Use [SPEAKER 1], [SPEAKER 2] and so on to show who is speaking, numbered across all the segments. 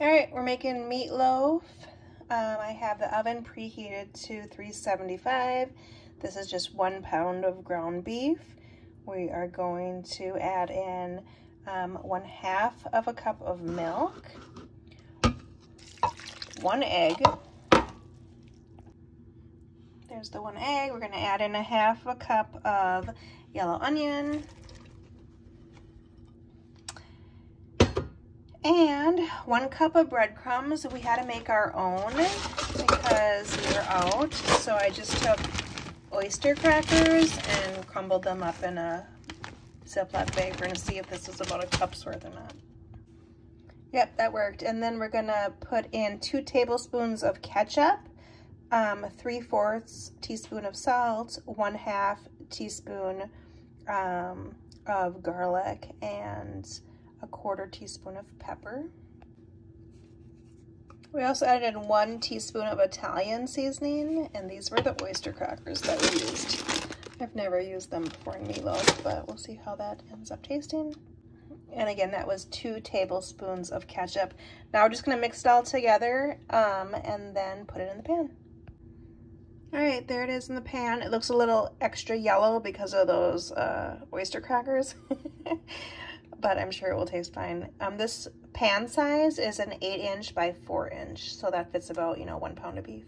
[SPEAKER 1] All right, we're making meatloaf. Um, I have the oven preheated to 375. This is just one pound of ground beef. We are going to add in um, one half of a cup of milk, one egg. There's the one egg. We're going to add in a half a cup of yellow onion, And one cup of breadcrumbs. We had to make our own because we were out. So I just took oyster crackers and crumbled them up in a Ziploc bag. We're gonna see if this is about a cup's worth or not. Yep, that worked. And then we're gonna put in two tablespoons of ketchup, um, three fourths teaspoon of salt, one half teaspoon um, of garlic, and a quarter teaspoon of pepper. We also added one teaspoon of Italian seasoning, and these were the oyster crackers that we used. I've never used them before in meatloaf, but we'll see how that ends up tasting. And again, that was two tablespoons of ketchup. Now we're just gonna mix it all together um, and then put it in the pan. All right, there it is in the pan. It looks a little extra yellow because of those uh, oyster crackers. but I'm sure it will taste fine. Um, this pan size is an 8 inch by 4 inch, so that fits about, you know, one pound of beef.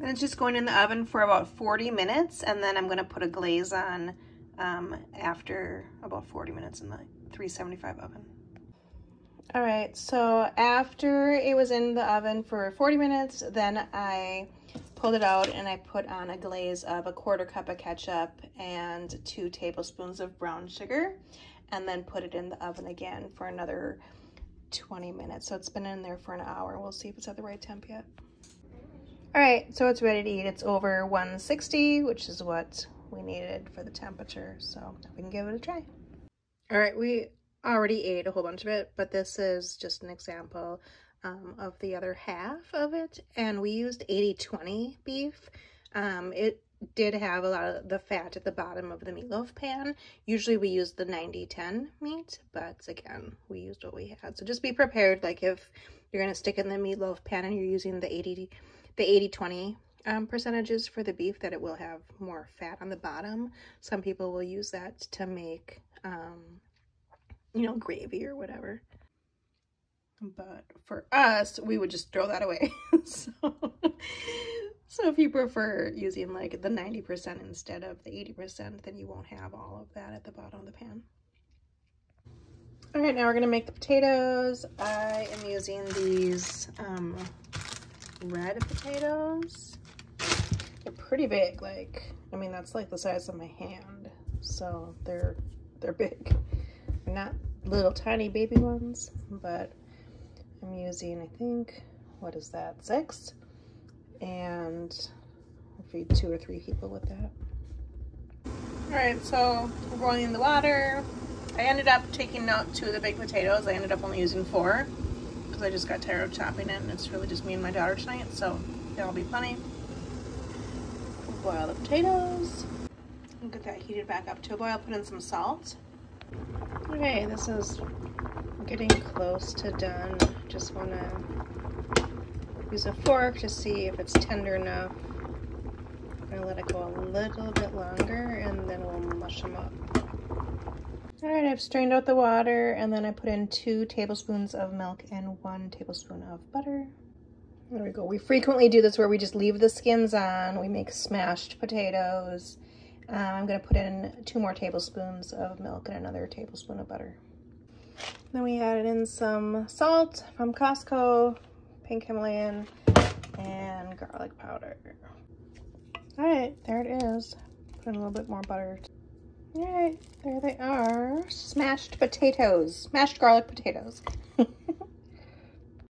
[SPEAKER 1] And it's just going in the oven for about 40 minutes, and then I'm going to put a glaze on um, after about 40 minutes in the 375 oven. All right, so after it was in the oven for 40 minutes, then I pulled it out and I put on a glaze of a quarter cup of ketchup and two tablespoons of brown sugar and then put it in the oven again for another 20 minutes. So it's been in there for an hour. We'll see if it's at the right temp yet. All right, so it's ready to eat. It's over 160, which is what we needed for the temperature. So we can give it a try. All right, we already ate a whole bunch of it, but this is just an example um, of the other half of it. And we used 80-20 beef. Um, it did have a lot of the fat at the bottom of the meatloaf pan. Usually we use the 90-10 meat, but again, we used what we had. So just be prepared, like if you're going to stick in the meatloaf pan and you're using the 80 the 80-20 um, percentages for the beef, that it will have more fat on the bottom. Some people will use that to make, um, you know, gravy or whatever. But for us, we would just throw that away. so, so if you prefer using like the 90% instead of the 80%, then you won't have all of that at the bottom of the pan. All right, now we're gonna make the potatoes. I am using these um, red potatoes. They're pretty big, like, I mean, that's like the size of my hand. So they're, they're big. They're not little tiny baby ones, but I'm using, I think, what is that, six? And I'll feed two or three people with that. All right, so we're boiling the water. I ended up taking out two of the big potatoes. I ended up only using four because I just got tired of chopping it and it's really just me and my daughter tonight, so that'll be plenty. Boil the potatoes. Get that heated back up to a boil. Put in some salt. Okay, this is getting close to done. Just want to use a fork to see if it's tender enough. I'm going to let it go a little bit longer and then we'll mush them up. Alright, I've strained out the water and then I put in two tablespoons of milk and one tablespoon of butter. There we go. We frequently do this where we just leave the skins on. We make smashed potatoes. Uh, I'm to put in two more tablespoons of milk and another tablespoon of butter. Then we added in some salt from Costco, pink Himalayan, and garlic powder. All right, there it is. Put in a little bit more butter. All right, there they are. Smashed potatoes, smashed garlic potatoes.